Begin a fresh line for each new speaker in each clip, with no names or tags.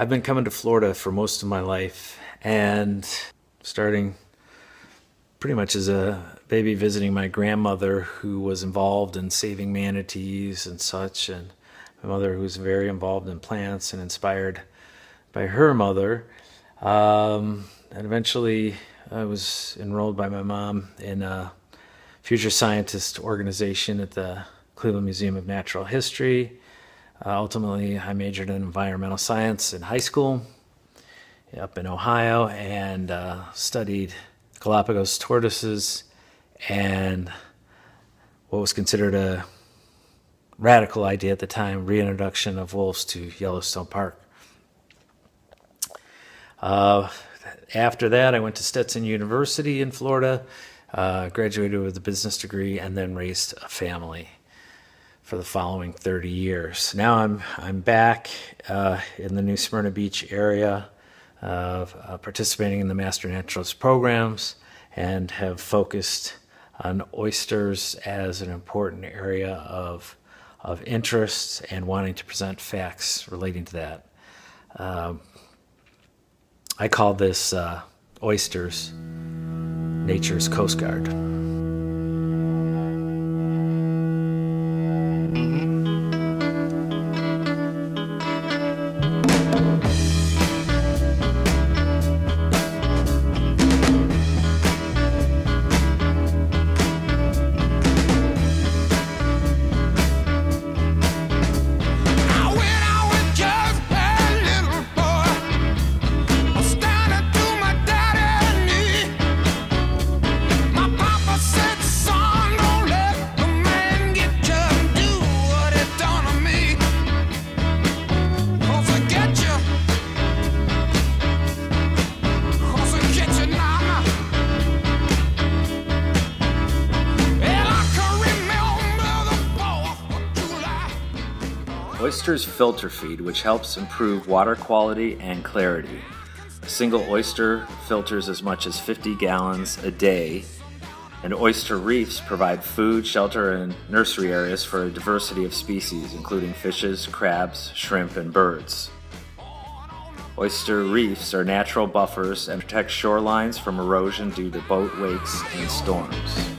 I've been coming to Florida for most of my life and starting pretty much as a baby visiting my grandmother who was involved in saving manatees and such and my mother who was very involved in plants and inspired by her mother. Um, and eventually I was enrolled by my mom in a future scientist organization at the Cleveland Museum of Natural History uh, ultimately, I majored in environmental science in high school up in Ohio and uh, studied Galapagos tortoises and what was considered a radical idea at the time reintroduction of wolves to Yellowstone Park. Uh, after that, I went to Stetson University in Florida, uh, graduated with a business degree, and then raised a family for the following 30 years. Now I'm, I'm back uh, in the New Smyrna Beach area, uh, participating in the Master Naturalist programs, and have focused on oysters as an important area of, of interest and wanting to present facts relating to that. Um, I call this uh, oysters nature's Coast Guard. Oyster's filter feed, which helps improve water quality and clarity. A single oyster filters as much as 50 gallons a day, and oyster reefs provide food, shelter, and nursery areas for a diversity of species, including fishes, crabs, shrimp, and birds. Oyster reefs are natural buffers and protect shorelines from erosion due to boat wakes and storms.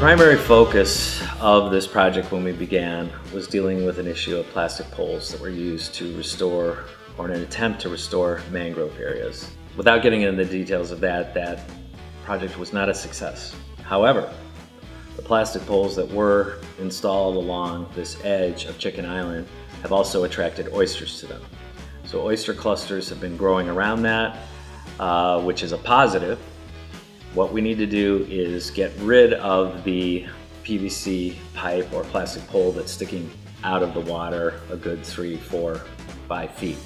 Primary focus of this project when we began was dealing with an issue of plastic poles that were used to restore or in an attempt to restore mangrove areas. Without getting into the details of that, that project was not a success. However, the plastic poles that were installed along this edge of Chicken Island have also attracted oysters to them. So oyster clusters have been growing around that, uh, which is a positive what we need to do is get rid of the PVC pipe or plastic pole that's sticking out of the water a good three, four, five feet.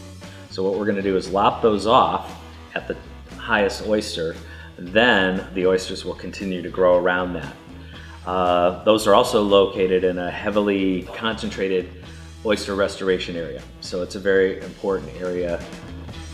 So what we're gonna do is lop those off at the highest oyster, then the oysters will continue to grow around that. Uh, those are also located in a heavily concentrated oyster restoration area. So it's a very important area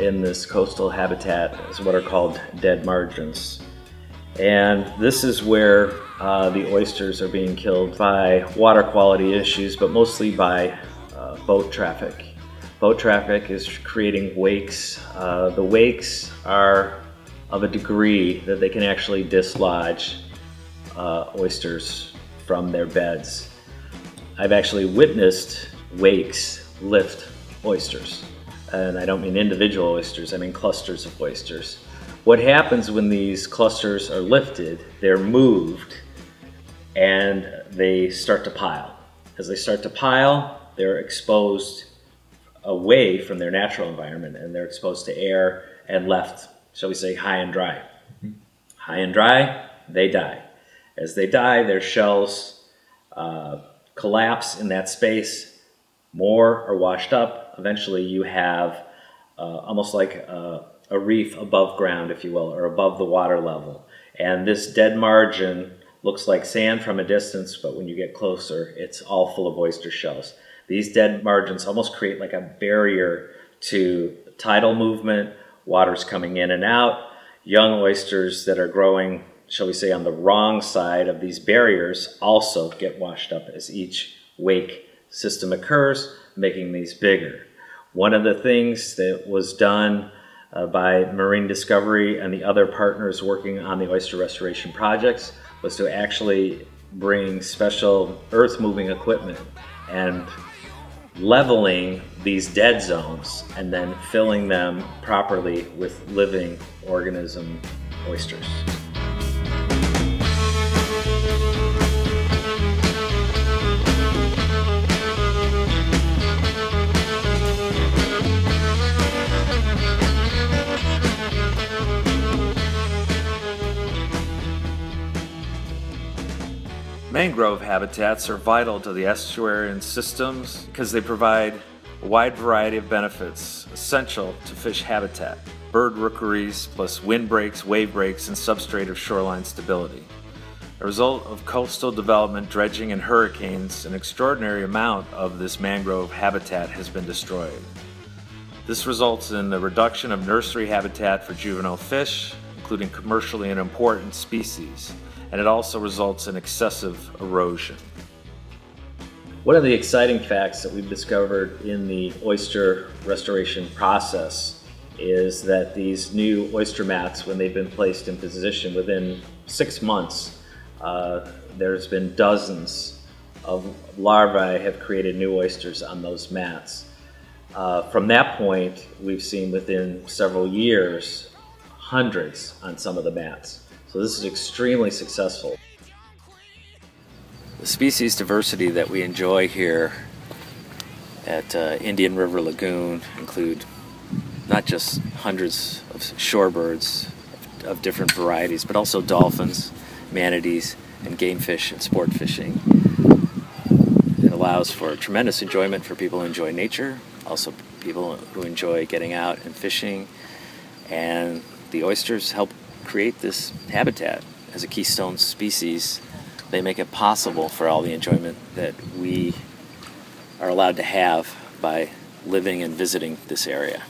in this coastal habitat is what are called dead margins. And this is where uh, the oysters are being killed by water quality issues, but mostly by uh, boat traffic. Boat traffic is creating wakes. Uh, the wakes are of a degree that they can actually dislodge uh, oysters from their beds. I've actually witnessed wakes lift oysters and I don't mean individual oysters, I mean clusters of oysters. What happens when these clusters are lifted, they're moved and they start to pile. As they start to pile, they're exposed away from their natural environment and they're exposed to air and left, shall we say, high and dry. high and dry, they die. As they die, their shells uh, collapse in that space. More are washed up. Eventually, you have uh, almost like a, a reef above ground, if you will, or above the water level. And this dead margin looks like sand from a distance, but when you get closer, it's all full of oyster shells. These dead margins almost create like a barrier to tidal movement, water's coming in and out. Young oysters that are growing, shall we say, on the wrong side of these barriers also get washed up as each wake system occurs, making these bigger. One of the things that was done uh, by Marine Discovery and the other partners working on the oyster restoration projects was to actually bring special earth moving equipment and leveling these dead zones and then filling them properly with living organism oysters. Mangrove habitats are vital to the estuarine systems because they provide a wide variety of benefits essential to fish habitat, bird rookeries, plus windbreaks, wave breaks, and substrate of shoreline stability. A result of coastal development, dredging, and hurricanes, an extraordinary amount of this mangrove habitat has been destroyed. This results in the reduction of nursery habitat for juvenile fish, including commercially important species, and it also results in excessive erosion. One of the exciting facts that we've discovered in the oyster restoration process is that these new oyster mats, when they've been placed in position within six months, uh, there's been dozens of larvae have created new oysters on those mats. Uh, from that point, we've seen within several years hundreds on some of the mats. So this is extremely successful. The species diversity that we enjoy here at uh, Indian River Lagoon include not just hundreds of shorebirds of different varieties, but also dolphins, manatees, and game fish and sport fishing. It allows for tremendous enjoyment for people who enjoy nature, also people who enjoy getting out and fishing, and the oysters help create this habitat as a keystone species, they make it possible for all the enjoyment that we are allowed to have by living and visiting this area.